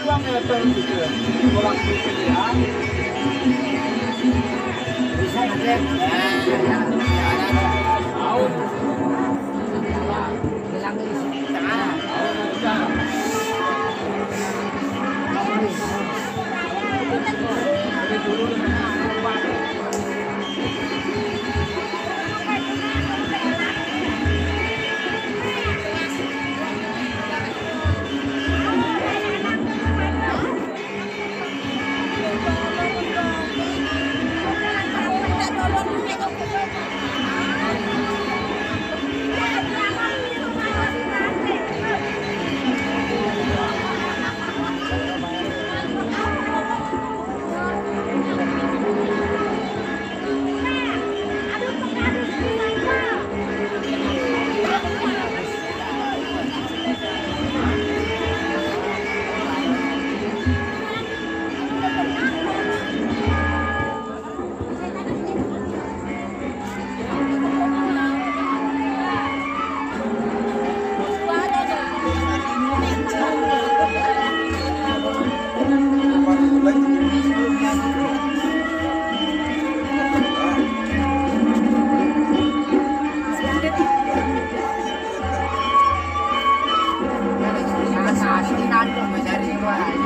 Dua meter gitu không? Orang pikir ya. Bisa nanti. Tahu. Wow.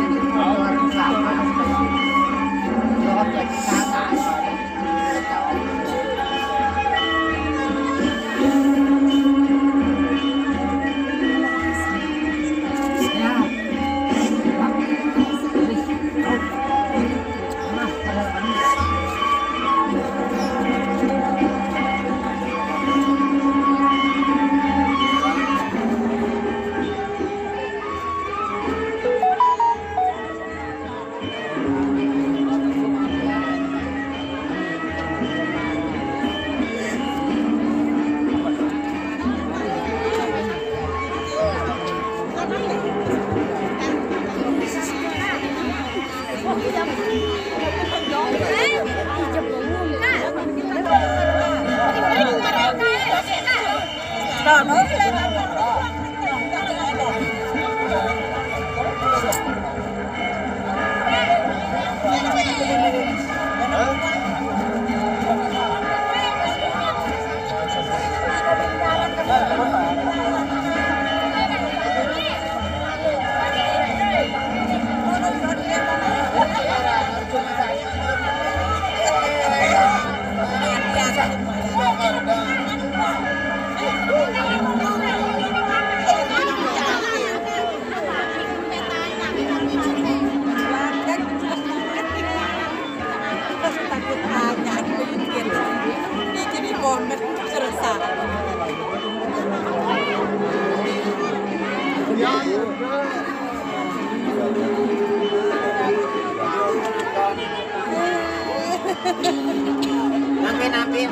来来来来来！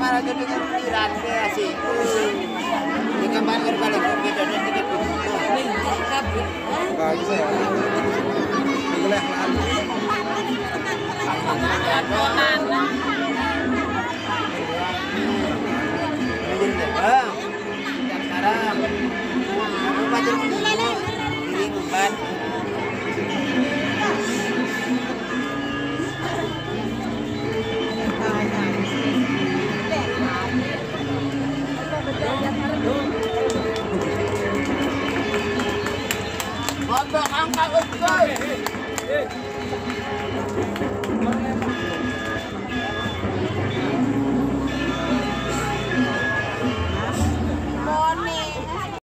Kamu mau Bambang angkat, oi.